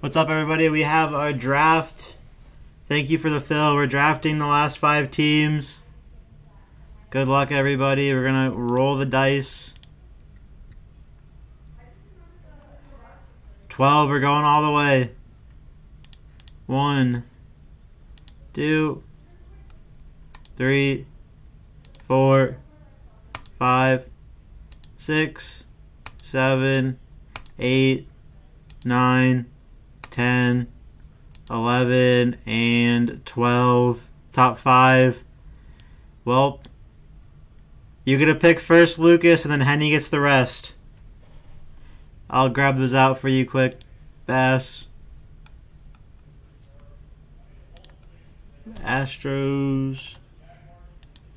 What's up, everybody? We have our draft. Thank you for the fill. We're drafting the last five teams. Good luck, everybody. We're going to roll the dice. 12, we're going all the way. One, two, three, four, five, six, seven, eight, nine. 10, 11, and 12. Top five. Well, you get to pick first, Lucas, and then Henny gets the rest. I'll grab those out for you quick. Bass. Astros.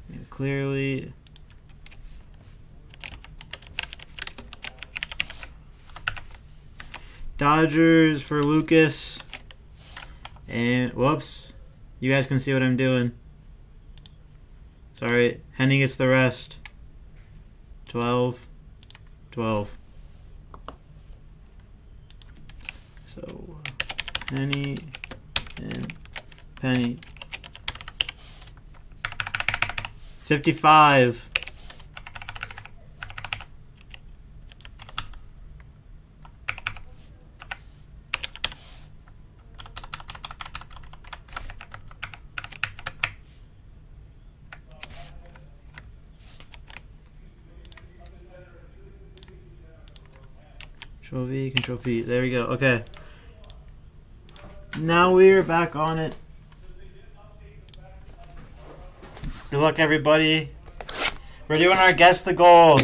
And Clearly. Dodgers for Lucas. And whoops. You guys can see what I'm doing. Sorry. Henny gets the rest. 12. 12. So, Henny and Penny. 55. Control V, Control P. There we go. Okay. Now we're back on it. Good luck, everybody. We're doing our Guess the Gold.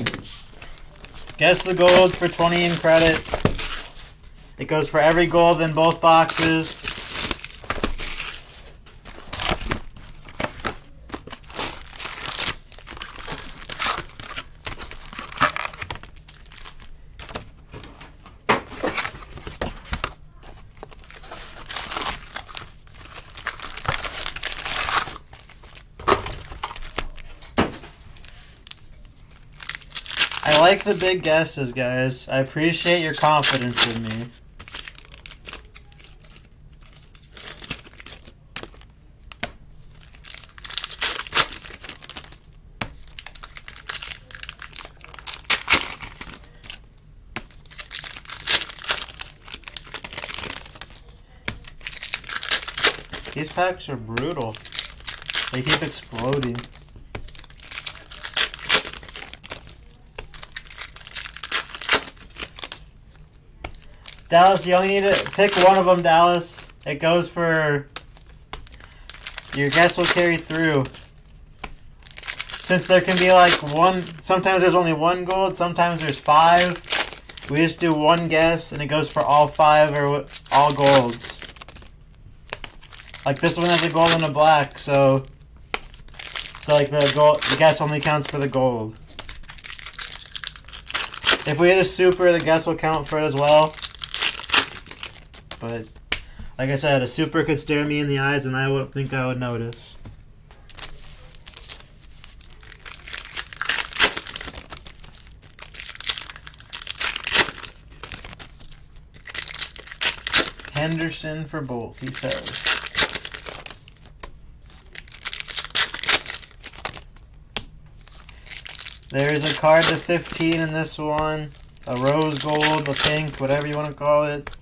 Guess the Gold for 20 in credit. It goes for every gold in both boxes. I like the big guesses, guys. I appreciate your confidence in me. These packs are brutal. They keep exploding. Dallas, you only need to pick one of them, Dallas. It goes for. Your guess will carry through. Since there can be like one. Sometimes there's only one gold, sometimes there's five. We just do one guess and it goes for all five or all golds. Like this one has a gold and a black, so. So like the gold, the guess only counts for the gold. If we hit a super, the guess will count for it as well. But like I said, a super could stare me in the eyes and I wouldn't think I would notice. Henderson for both, he says. There's a card to 15 in this one. A rose gold, a pink, whatever you want to call it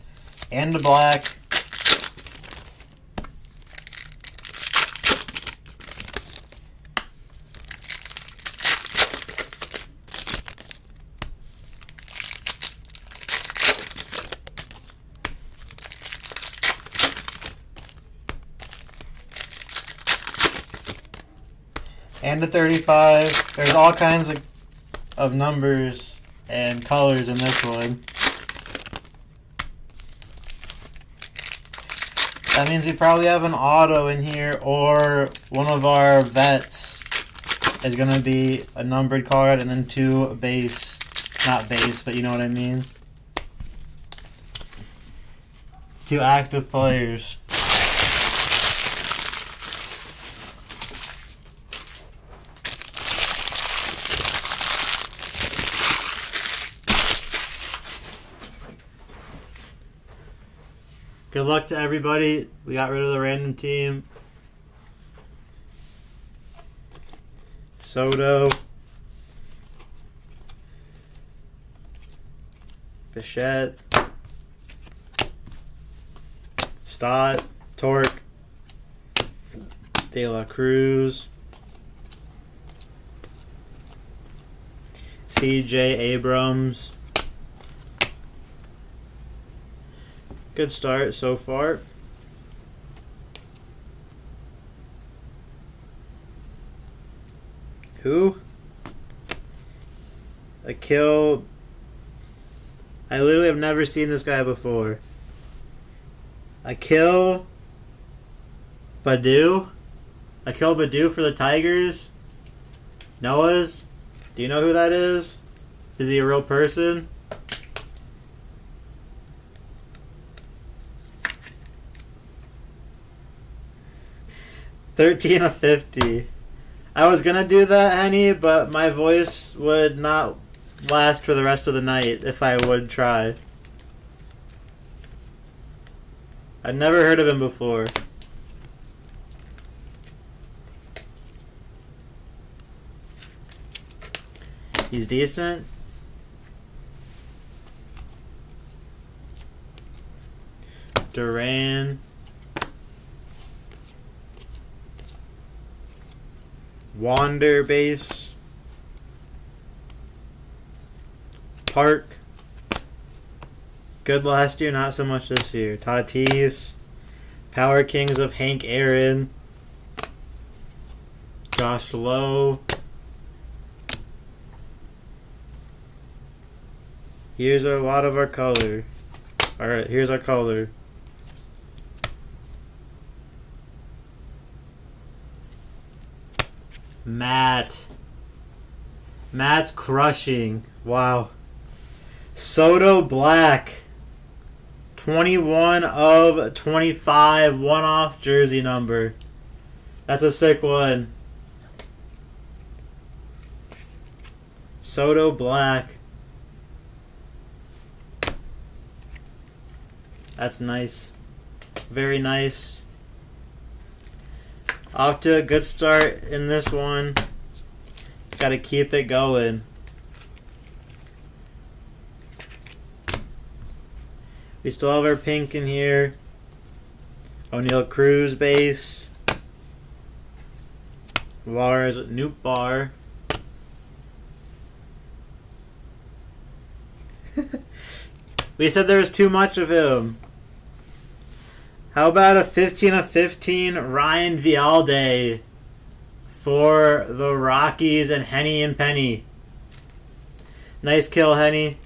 and the black. And the 35. There's all kinds of, of numbers and colors in this one. That means we probably have an auto in here or one of our vets is going to be a numbered card and then two base. Not base, but you know what I mean. Two active players. Good luck to everybody. We got rid of the random team. Soto. Bichette. Stott. Torque. De La Cruz. CJ Abrams. Good start so far. Who? Akil. I literally have never seen this guy before. A kill. Baddoo. A kill Badu for the Tigers? Noah's? Do you know who that is? Is he a real person? Thirteen of fifty. I was gonna do that, Henny, but my voice would not last for the rest of the night if I would try. I'd never heard of him before. He's decent. Duran. Wander base. Park. Good last year, not so much this year. Tatis. Power Kings of Hank Aaron. Josh Lowe. Here's a lot of our color. Alright, here's our color. Matt. Matt's crushing. Wow. Soto Black. 21 of 25. One off jersey number. That's a sick one. Soto Black. That's nice. Very nice. Off to a good start in this one. Got to keep it going. We still have our pink in here. Oneil Cruz base. Lars Nootbaar. we said there was too much of him. How about a 15 of 15 Ryan Vilade for the Rockies and Henny and Penny? Nice kill, Henny.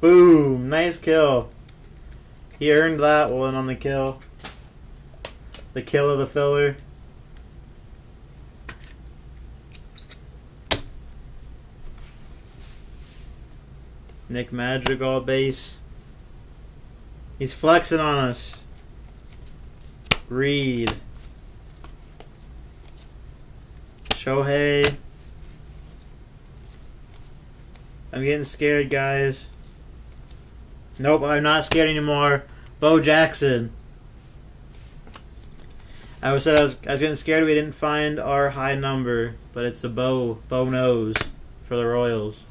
Boom! Nice kill. He earned that one on the kill. The kill of the filler. Nick Madrigal base. He's flexing on us. Reed. Shohei. I'm getting scared, guys. Nope, I'm not scared anymore. Bo Jackson. I was said I was, I was getting scared we didn't find our high number, but it's a Bo Bo nose for the Royals.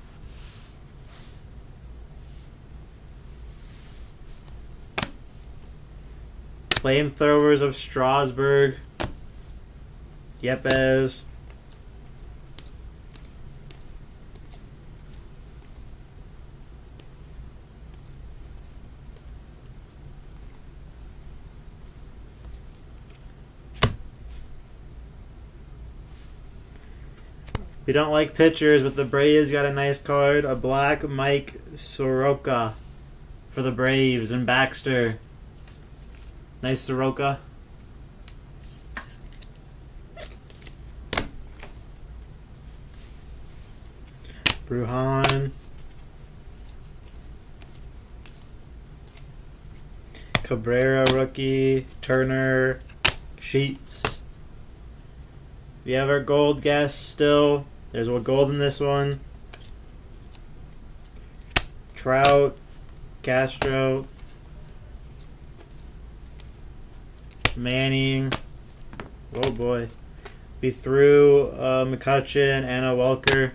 Flamethrowers of Strasburg. Yepez. We don't like pitchers, but the Braves got a nice card. A black Mike Soroka for the Braves and Baxter. Nice Soroka. Bruján. Cabrera rookie. Turner. Sheets. We have our gold guest still. There's a gold in this one. Trout, Castro, Manning. Oh boy. We threw uh, McCutcheon, Anna Welker,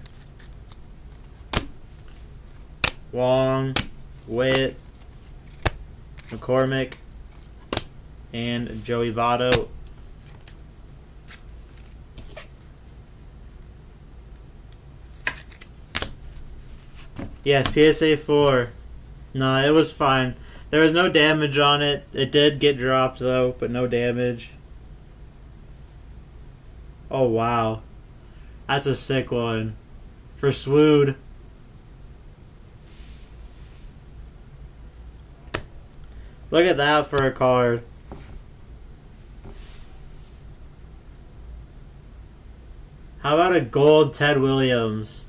Wong, Witt, McCormick, and Joey Votto. Yes, PSA 4. No, it was fine. There was no damage on it. It did get dropped, though, but no damage. Oh, wow. That's a sick one. For Swood. Look at that for a card. How about a gold Ted Williams?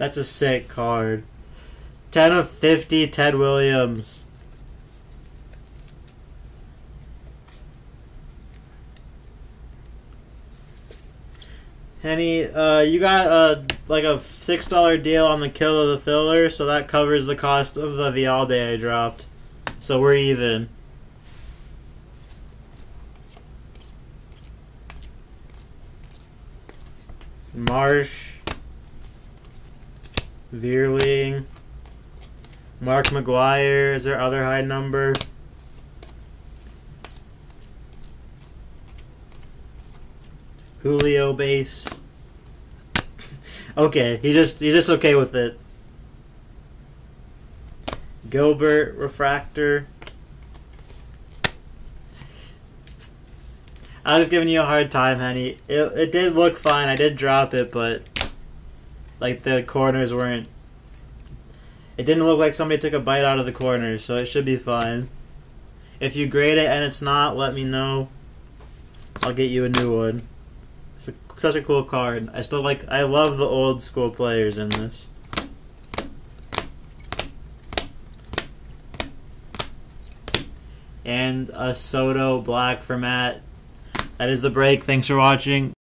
That's a sick card. 10 of 50 Ted Williams. Henny, uh, you got a like a six dollar deal on the kill of the filler, so that covers the cost of the Vilade I dropped. So we're even. Marsh, Vierling, Mark McGwire is their other high number. Julio base. Okay, he just he's just okay with it. Gilbert refractor. I was giving you a hard time, honey. It it did look fine. I did drop it, but like the corners weren't. It didn't look like somebody took a bite out of the corners, so it should be fine. If you grade it and it's not, let me know. I'll get you a new one. It's a, such a cool card. I still like. I love the old school players in this. And a Soto black for Matt. That is the break. Thanks for watching.